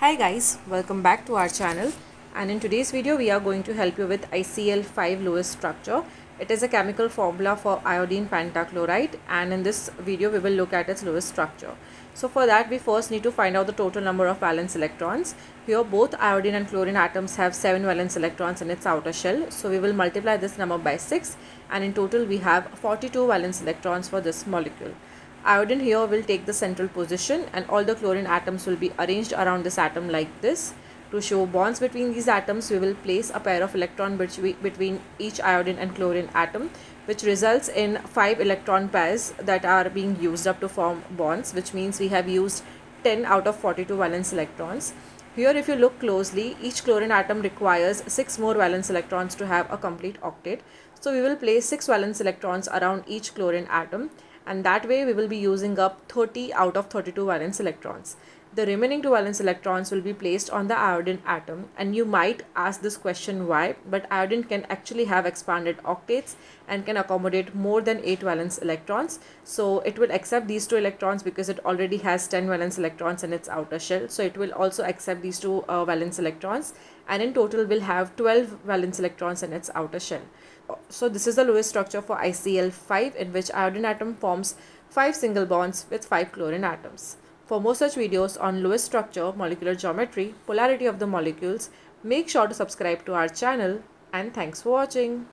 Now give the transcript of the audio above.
Hi guys, welcome back to our channel and in today's video we are going to help you with ICl5 Lewis structure. It is a chemical formula for iodine pentachloride and in this video we will look at its Lewis structure. So for that we first need to find out the total number of valence electrons. Here both iodine and chlorine atoms have 7 valence electrons in its outer shell. So we will multiply this number by 6 and in total we have 42 valence electrons for this molecule. Iodine here will take the central position and all the chlorine atoms will be arranged around this atom like this. To show bonds between these atoms, we will place a pair of electron between each iodine and chlorine atom which results in 5 electron pairs that are being used up to form bonds which means we have used 10 out of 42 valence electrons. Here if you look closely, each chlorine atom requires 6 more valence electrons to have a complete octet. So we will place 6 valence electrons around each chlorine atom and that way we will be using up 30 out of 32 valence electrons. The remaining 2 valence electrons will be placed on the iodine atom and you might ask this question why but iodine can actually have expanded octets and can accommodate more than 8 valence electrons. So it will accept these 2 electrons because it already has 10 valence electrons in its outer shell. So it will also accept these 2 uh, valence electrons and in total will have 12 valence electrons in its outer shell so this is the Lewis structure for ICl5 in which iodine atom forms 5 single bonds with 5 chlorine atoms. For more such videos on Lewis structure, molecular geometry, polarity of the molecules, make sure to subscribe to our channel and thanks for watching.